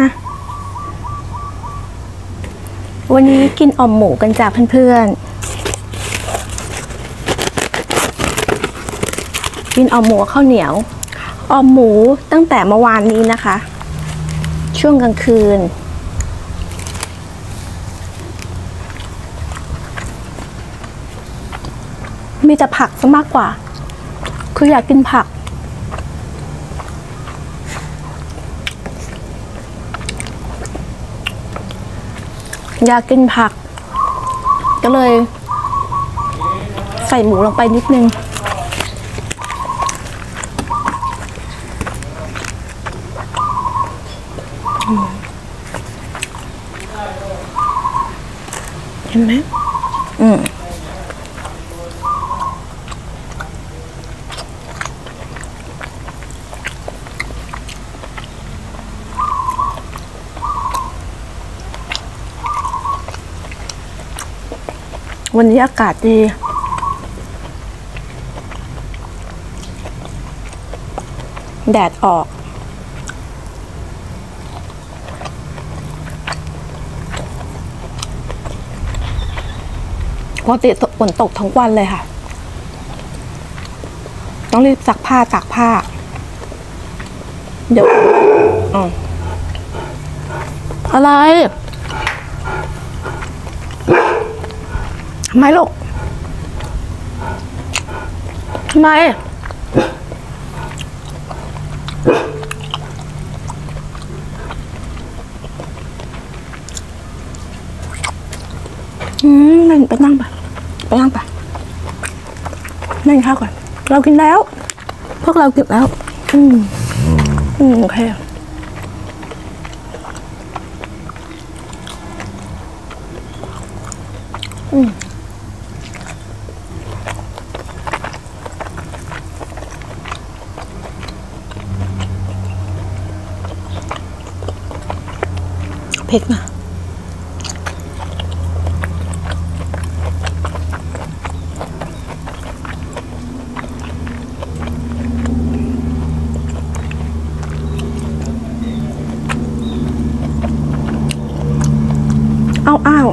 มาวันนี้กินอ่อมหมูกันจากเพื่อนๆ กินอ่อมหมูข้าวเหนียว อ่อมหมูตั้งแต่เมื่อวานนี้นะคะ ช่วงกลางคืนมีแต่ผักซะมากกว่า คืออยากกินผัก อยากกินผัก ก็เลย ใส่หมูลงไปนิดนึง เห็นไหมอืม วันนี้อากาศดีแดดออก ปกติฝนตกทั้งวันเลยค่ะ ต้องรีบซักผ้าตากผ้า เดี๋ยวออะไร ทำ ไมลูกทำไมอืมนั่งไปนั่งไปไปนั่งไปนั่งข้าวก่อน เรากินแล้ว พวกเรากินแล้ว อืมอืมโอเคเผ็ดนะเอาอ้าว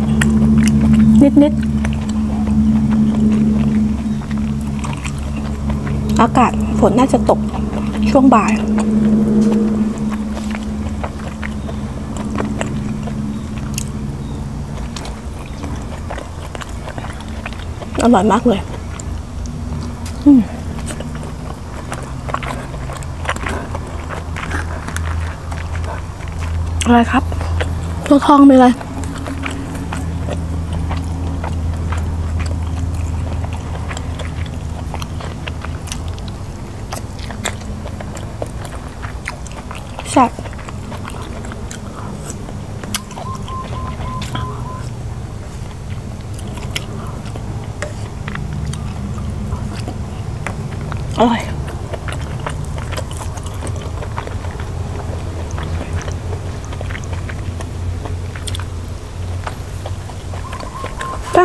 นิดนิดอากาศฝนน่าจะตกช่วงบ่าย อร่อยมากเลยอืมอะไรครับตัวทองเป็นอะไรแซ่บ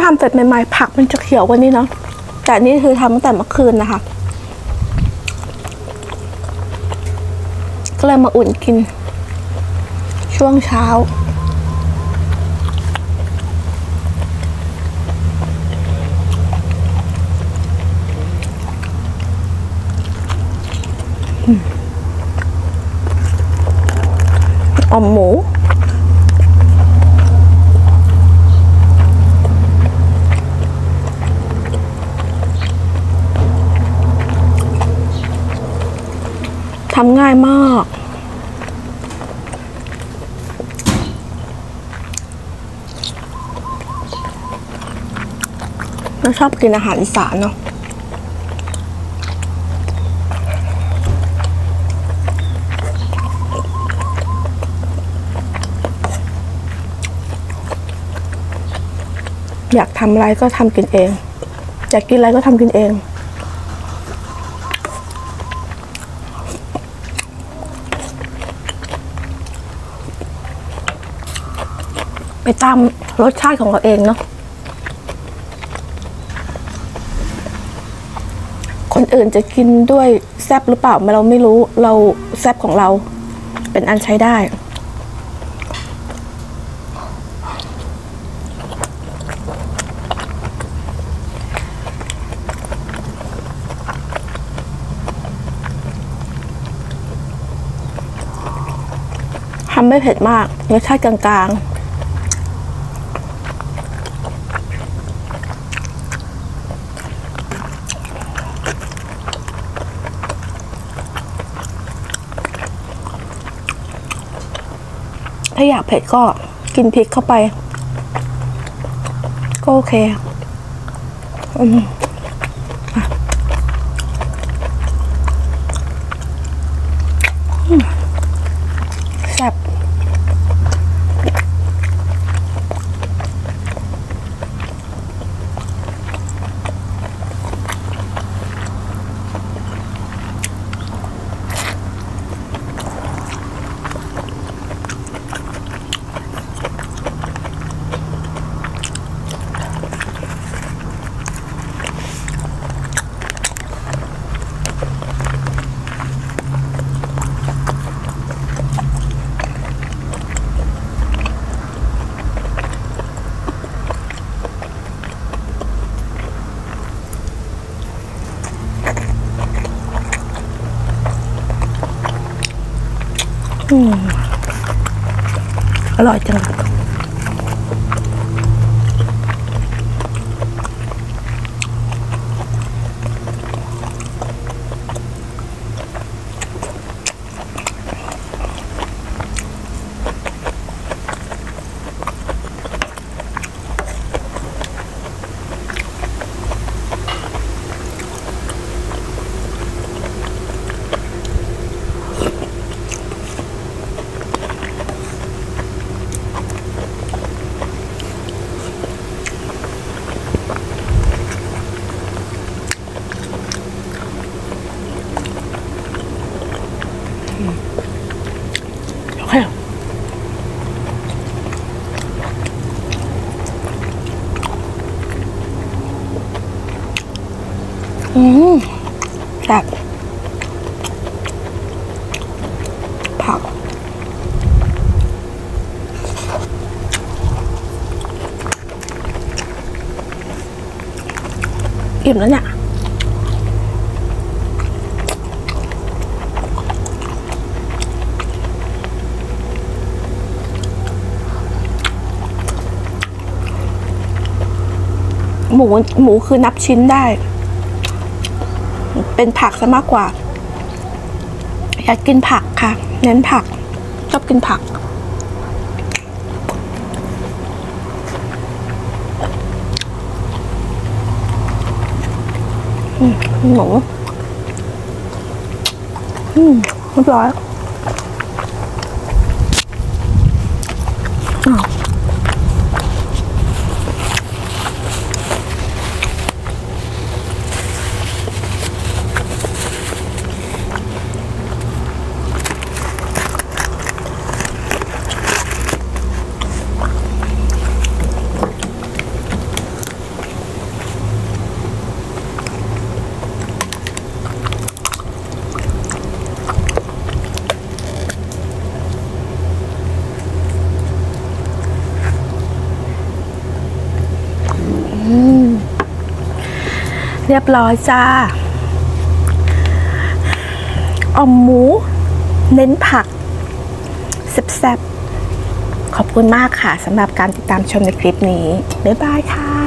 ถ้าทำเสร็จใหม่ๆผักมันจะเขียวกว่านี้เนาะแต่นี่คือทำตั้งแต่เมื่อคืนนะคะ ก็เลยมาอุ่นกิน ช่วงเช้าอมหมู ทำง่ายมาก เราชอบกินอาหารอีสานเนาะอยากทำอะไรก็ทำกินเอง อยากกินอะไรก็ทำกินเอง ไปตามรสชาติของเราเองเนาะ คนอื่นจะกินด้วยแซบหรือเปล่าเราไม่รู้เราแซบของเราเป็นอันใช้ได้ ทำไม่เผ็ดมากรสชาติกลางๆ ถ้าอยากเผ็ดก็กินพริกเข้าไป ก็โอเค อืม อร่อยจัง อิ่มแล้วเนี่ยหมูหมูคือนับชิ้นได้ เป็นผักซะมากกว่า อยากกินผักค่ะ เน้นผัก ชอบกินผัก อืมหมูอืมเรียบร้อยอ้าว เรียบร้อยจ้าอ่อมหมู เน้นผักแซ่บๆขอบคุณมากค่ะสำหรับการติดตามชมในคลิปนี้ บ๊ายบายค่ะ